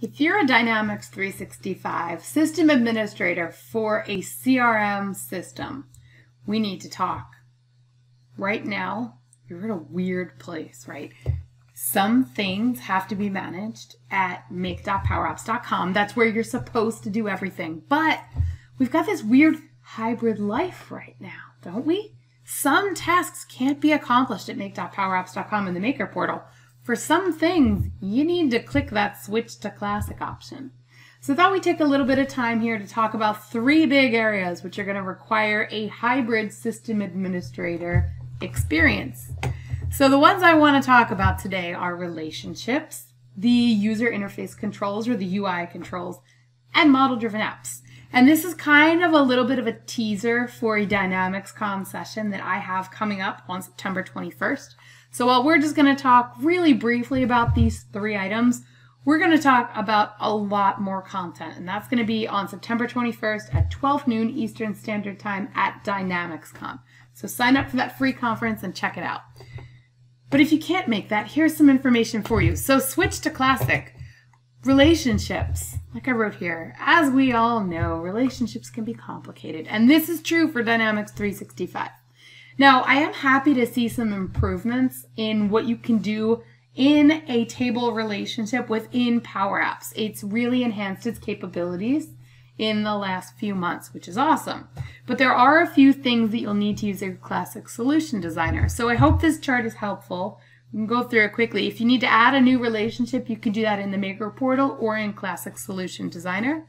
If you're a Dynamics 365 system administrator for a CRM system, we need to talk. Right now, you're in a weird place, right? Some things have to be managed at make.powerapps.com. That's where you're supposed to do everything. But we've got this weird hybrid life right now, don't we? Some tasks can't be accomplished at make.powerapps.com in the Maker portal for some things, you need to click that switch to classic option. So I thought we'd take a little bit of time here to talk about three big areas which are going to require a hybrid system administrator experience. So the ones I want to talk about today are relationships, the user interface controls or the UI controls, and model-driven apps. And this is kind of a little bit of a teaser for a Dynamics Con session that I have coming up on September 21st. So while we're just going to talk really briefly about these three items, we're going to talk about a lot more content. And that's going to be on September 21st at 12 noon Eastern Standard Time at DynamicsCon. So sign up for that free conference and check it out. But if you can't make that, here's some information for you. So switch to Classic. Relationships, like I wrote here, as we all know, relationships can be complicated. And this is true for Dynamics 365. Now, I am happy to see some improvements in what you can do in a table relationship within Power Apps. It's really enhanced its capabilities in the last few months, which is awesome. But there are a few things that you'll need to use your classic solution designer. So I hope this chart is helpful. We can go through it quickly. If you need to add a new relationship, you can do that in the Maker portal or in Classic Solution Designer.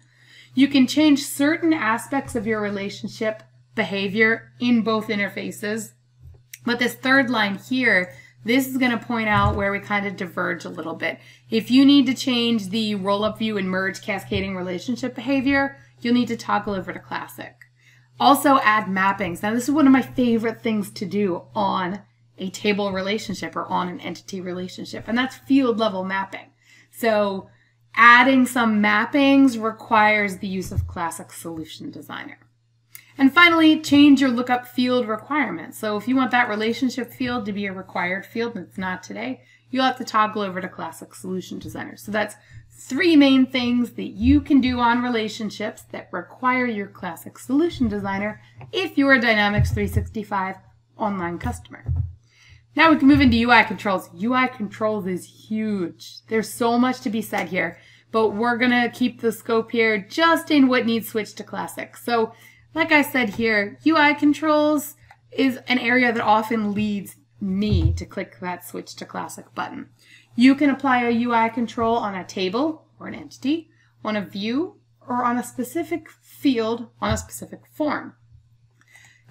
You can change certain aspects of your relationship behavior in both interfaces. But this third line here, this is going to point out where we kind of diverge a little bit. If you need to change the roll-up view and merge cascading relationship behavior, you'll need to toggle over to Classic. Also add mappings. Now this is one of my favorite things to do on a table relationship or on an entity relationship, and that's field level mapping. So adding some mappings requires the use of Classic Solution Designer. And finally, change your lookup field requirements. So if you want that relationship field to be a required field and it's not today, you'll have to toggle over to Classic Solution Designer. So that's three main things that you can do on relationships that require your Classic Solution Designer if you're a Dynamics 365 online customer. Now we can move into UI controls. UI controls is huge. There's so much to be said here, but we're gonna keep the scope here just in what needs switched to Classic. So like I said here, UI controls is an area that often leads me to click that switch to classic button. You can apply a UI control on a table or an entity, on a view, or on a specific field on a specific form.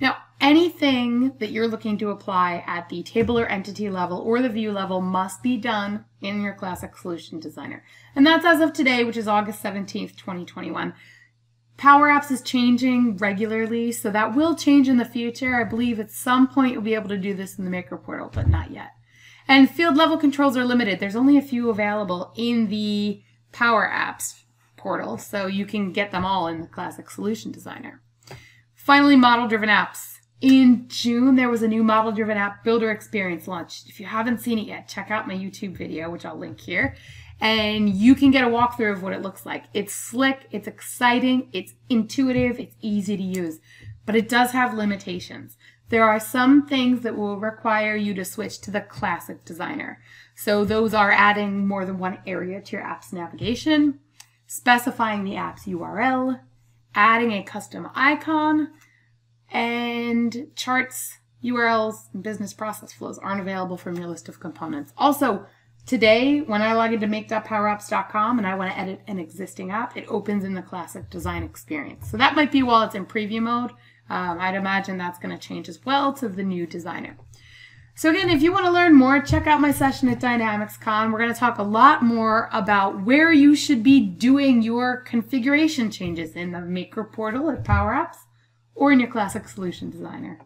Now, anything that you're looking to apply at the table or entity level or the view level must be done in your Classic Solution Designer. And that's as of today, which is August 17th, 2021. Power Apps is changing regularly, so that will change in the future. I believe at some point you'll be able to do this in the Maker portal, but not yet. And field level controls are limited. There's only a few available in the Power Apps portal, so you can get them all in the Classic Solution Designer. Finally, model-driven apps. In June, there was a new model-driven app builder experience launched. If you haven't seen it yet, check out my YouTube video, which I'll link here and you can get a walkthrough of what it looks like. It's slick, it's exciting, it's intuitive, it's easy to use, but it does have limitations. There are some things that will require you to switch to the classic designer. So those are adding more than one area to your app's navigation, specifying the app's URL, adding a custom icon, and charts, URLs, and business process flows aren't available from your list of components. Also, Today, when I log into make.powerapps.com and I want to edit an existing app, it opens in the classic design experience. So that might be while it's in preview mode. Um, I'd imagine that's going to change as well to the new designer. So again, if you want to learn more, check out my session at DynamicsCon. We're going to talk a lot more about where you should be doing your configuration changes in the Maker portal at Power Apps or in your Classic Solution Designer.